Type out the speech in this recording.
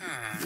Hmm.